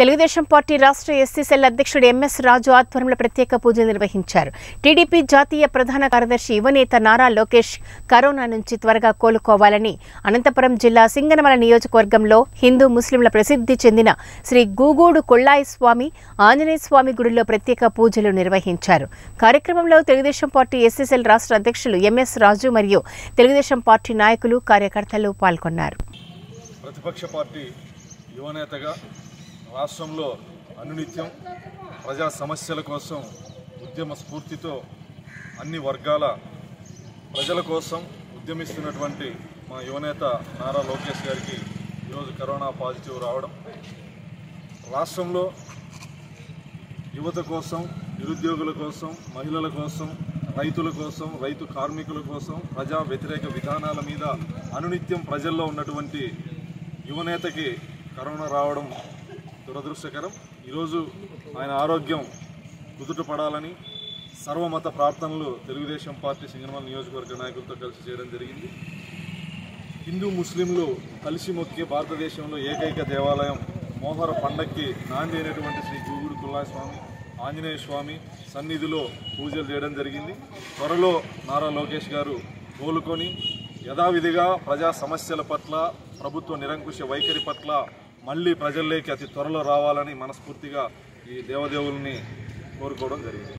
Telugu Desam party రాష్ట్ర SC cell అధ్యక్షుడు MS Raju ఆధ్వర్యంలో ప్రత్యేక పూజలు నిర్వహించారు. టీడీపీ జాతీయ ప్రధాన కార్యదర్శి యువనేత నారా లోకేష్ కరోనా నుంచి త్వరగా కోలుకోవాలని అనంతపురం జిల్లా సింగనమల నియోజకవర్గంలో హిందూ ముస్లింల ప్రసిద్ధి చెందిన శ్రీ గూగూడు కొళ్ళాయి స్వామి ఆంజనేయ స్వామి గుడిలో ప్రత్యేక పూజలు నిర్వహించారు. కార్యక్రమంలో తెలుగుదేశం పార్టీ ఎస్సీసెల్ రాష్ట్ర అధ్యక్షులు ఎంఎస్ రాజు మరియు తెలుగుదేశం పార్టీ నాయకులు కార్యకర్తలు పాల్గొన్నారు. ప్రతిపక్ష పార్టీ యువనేతగా రాష్ట్రంలో అనునిత్యం ప్రజా సమస్యల కోసం ఉద్యమ స్ఫూర్తితో అన్ని వర్గాల ప్రజల కోసం ఉద్యమిస్తున్నటువంటి మా యువనేత నారా లోకేష్ గారికి ఈరోజు కరోనా పాజిటివ్ రావడం. రాష్ట్రంలో యువత కోసం నిరుద్యోగుల కోసం మహిళల కోసం రైతుల కోసం రైతు కార్మికుల కోసం ప్రజా వ్యతిరేక విధానాల మీద అనునిత్యం ప్రజల్లో ఉన్నటువంటి యువనేతకి కరోనా రావడం దురదృష్టకరం. ఈరోజు ఆయన ఆరోగ్యం కుదుట పడాలని సర్వమత ప్రార్థనలు తెలుగుదేశం పార్టీ సింగనమల నియోజకవర్గ నాయకులతో కలిసి చేయడం జరిగింది. హిందూ ముస్లింలు కలిసి మొక్కే భారతదేశంలో ఏకైక దేవాలయం మోహర పండక్కి నాంది అయినటువంటి శ్రీ గూగుడు కుల్లాయ స్వామి ఆంజనేయ స్వామి సన్నిధిలో పూజలు చేయడం జరిగింది. త్వరలో నారా లోకేష్ గారు కోలుకొని యథావిధిగా ప్రజా సమస్యల పట్ల ప్రభుత్వ నిరంకుశ వైఖరి పట్ల మళ్ళీ ప్రజల్లోకి అతి త్వరలో రావాలని మనస్ఫూర్తిగా ఈ దేవదేవుల్ని కోరుకోవడం జరిగింది.